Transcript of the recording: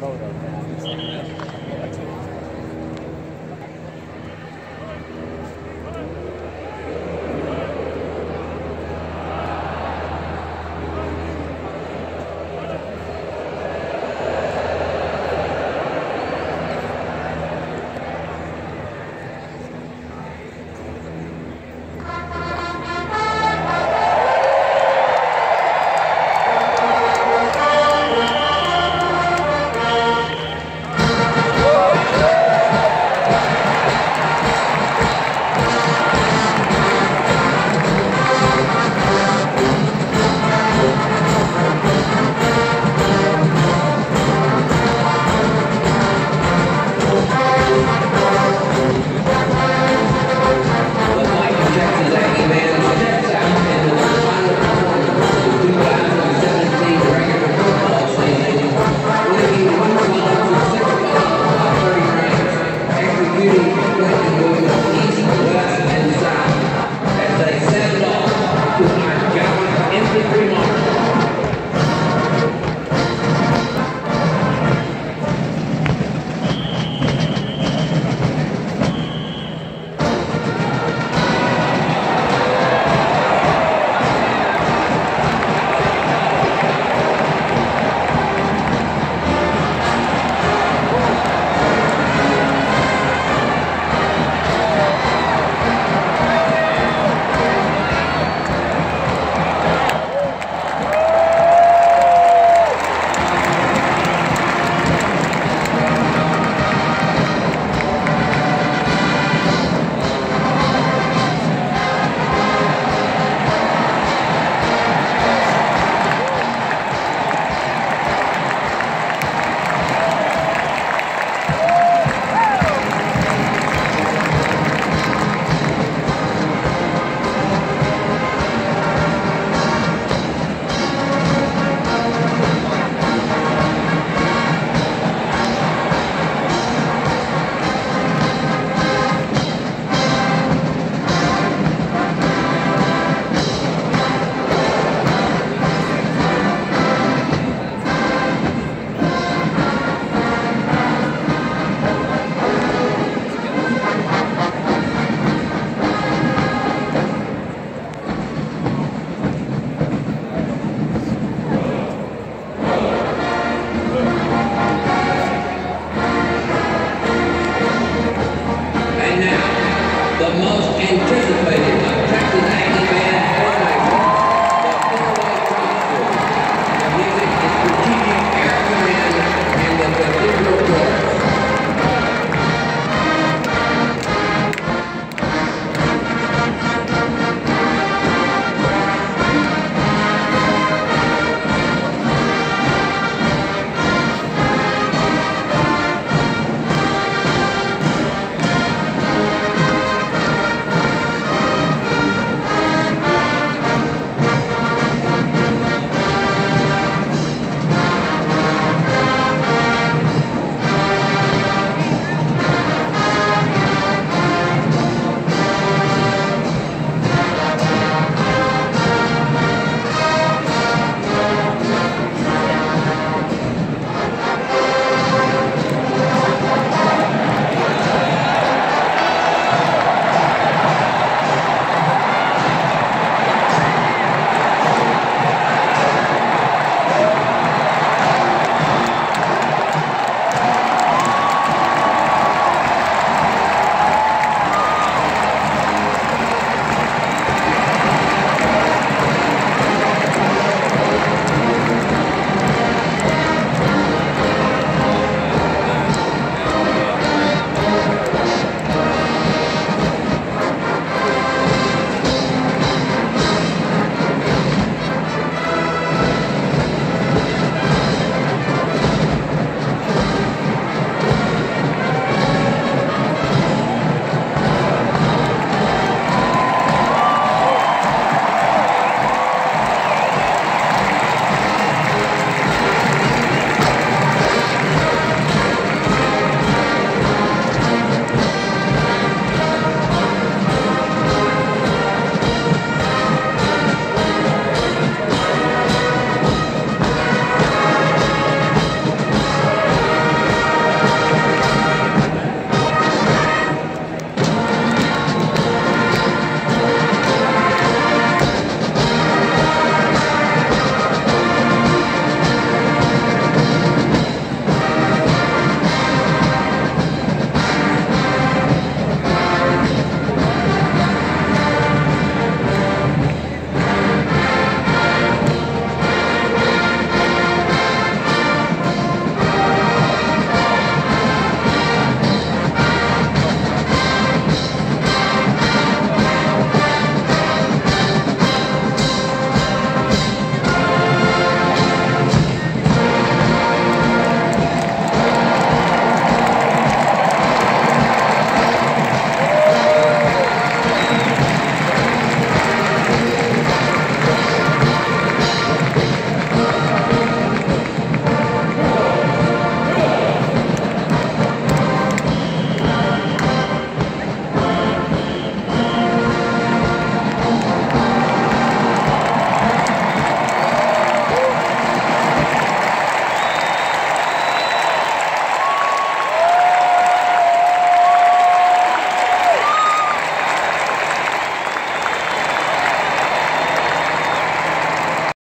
photo.